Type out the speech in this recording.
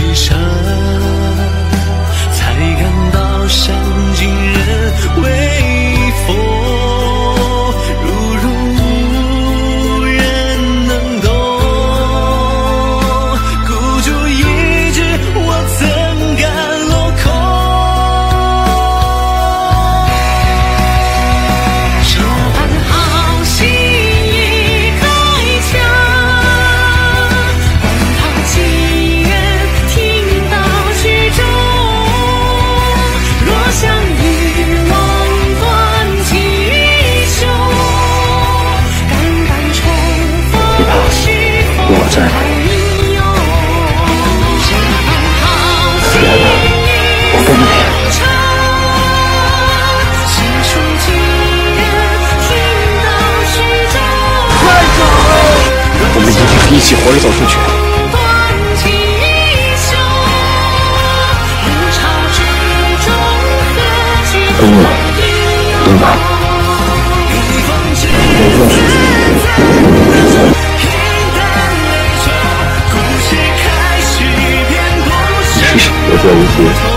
闭上。来吧，我跟着你。我们一定一起活着走出去。不了，不了。做一些。